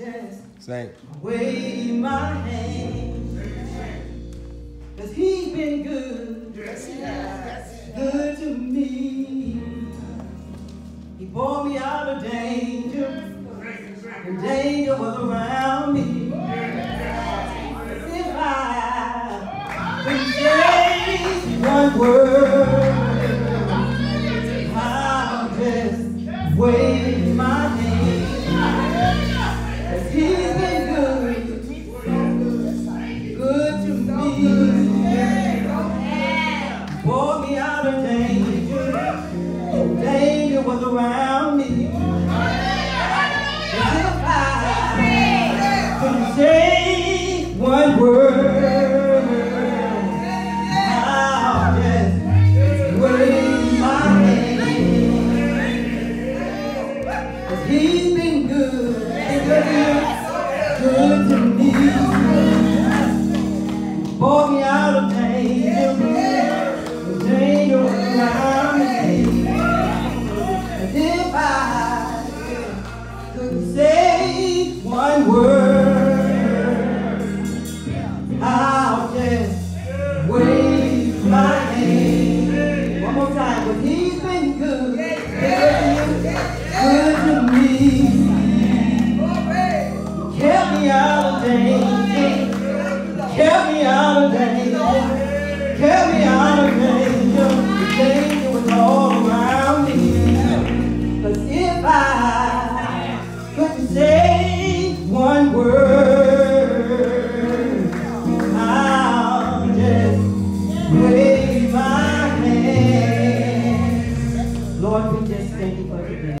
just Same. wave my hand. Cause he's been good. Yes, he has. Good to me. He brought me out of danger. When danger was around me. As if I could change one word. I'll just wave my hand. He's been good. Good to me. Me out of danger. Danger. And if I could say one word, I'll just wave my hand. One more time. But he's been good. Good out of danger. Get me out of danger. Get me out of danger.